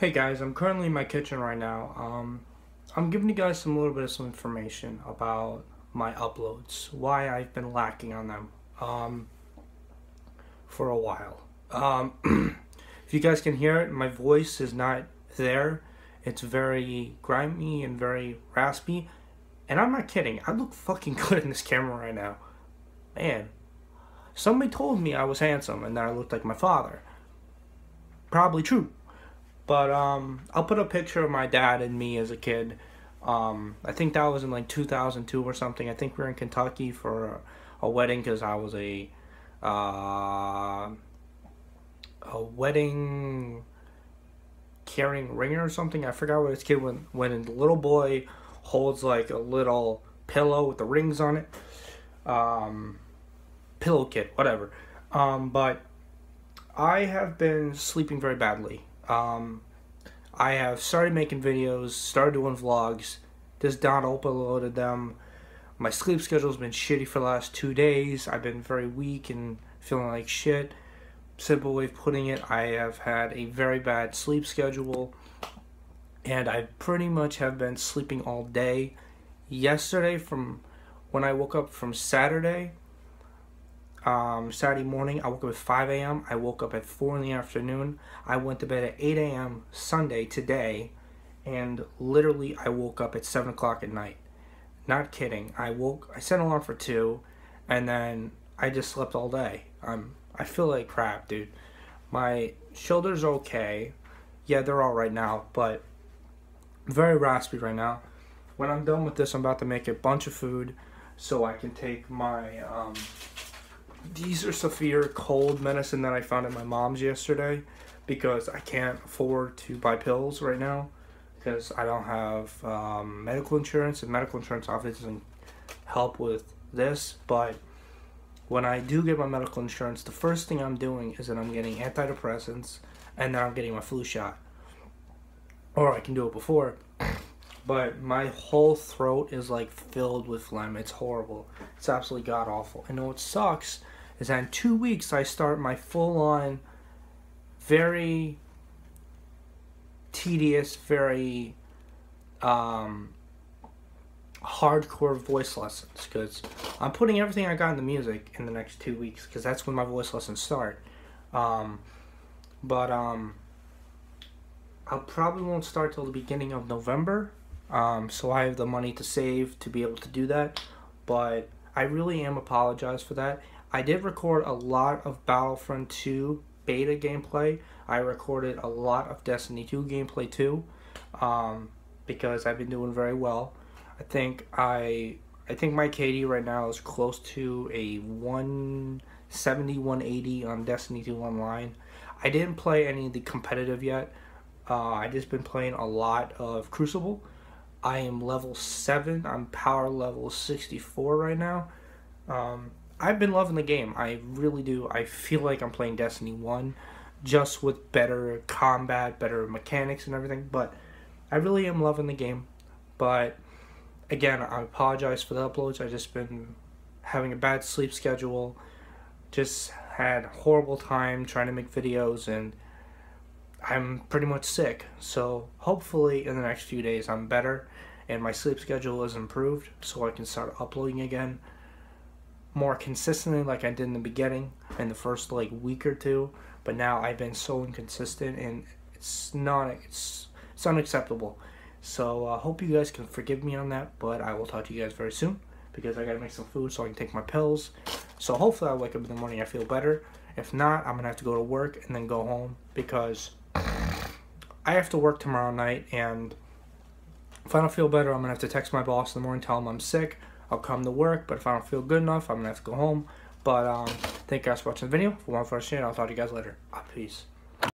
Hey guys, I'm currently in my kitchen right now. Um, I'm giving you guys some little bit of some information about my uploads, why I've been lacking on them um, for a while. Um, if you guys can hear it, my voice is not there. It's very grimy and very raspy. And I'm not kidding. I look fucking good in this camera right now. Man, somebody told me I was handsome and that I looked like my father. Probably true. But um, I'll put a picture of my dad and me as a kid. Um, I think that was in like 2002 or something. I think we were in Kentucky for a, wedding because I was a uh, a wedding carrying ringer or something. I forgot what it's kid when when the little boy holds like a little pillow with the rings on it. Um, pillow kit, whatever. Um, but I have been sleeping very badly. Um, I have started making videos, started doing vlogs, just not uploaded them. My sleep schedule's been shitty for the last two days. I've been very weak and feeling like shit. Simple way of putting it, I have had a very bad sleep schedule and I pretty much have been sleeping all day. Yesterday, from when I woke up from Saturday, um, Saturday morning. I woke up at 5 a.m. I woke up at 4 in the afternoon. I went to bed at 8 a.m. Sunday today, and literally I woke up at 7 o'clock at night. Not kidding. I woke. I set an alarm for two, and then I just slept all day. I'm. I feel like crap, dude. My shoulders are okay. Yeah, they're all right now, but very raspy right now. When I'm done with this, I'm about to make a bunch of food so I can take my um, these are severe cold medicine that I found at my mom's yesterday because I can't afford to buy pills right now because I don't have um, medical insurance and medical insurance obviously doesn't help with this but when I do get my medical insurance the first thing I'm doing is that I'm getting antidepressants and then I'm getting my flu shot. Or I can do it before but my whole throat is like filled with phlegm it's horrible it's absolutely god awful and what sucks is that in two weeks I start my full on, very tedious, very um, hardcore voice lessons because I'm putting everything I got in the music in the next two weeks because that's when my voice lessons start. Um, but um, I probably won't start till the beginning of November. Um, so I have the money to save to be able to do that. But I really am apologize for that. I did record a lot of Battlefront 2 beta gameplay. I recorded a lot of Destiny 2 gameplay too, um, because I've been doing very well. I think I I think my KD right now is close to a 170, 180 on Destiny 2 Online. I didn't play any of the competitive yet. Uh, I just been playing a lot of Crucible. I am level 7. I'm power level 64 right now. Um, I've been loving the game. I really do. I feel like I'm playing Destiny 1 just with better combat, better mechanics and everything, but I really am loving the game. But again, I apologize for the uploads. I've just been having a bad sleep schedule. Just had horrible time trying to make videos and I'm pretty much sick. So hopefully in the next few days I'm better and my sleep schedule is improved so I can start uploading again more consistently like I did in the beginning in the first like week or two. But now I've been so inconsistent and it's not it's it's unacceptable. So I uh, hope you guys can forgive me on that but I will talk to you guys very soon because I gotta make some food so I can take my pills. So hopefully I wake up in the morning I feel better. If not I'm gonna have to go to work and then go home because I have to work tomorrow night and if I don't feel better I'm gonna have to text my boss in the morning tell him I'm sick I'll come to work, but if I don't feel good enough, I'm gonna have to go home. But um, thank you guys for watching the video. For more information, I'll talk to you guys later. Ah, peace.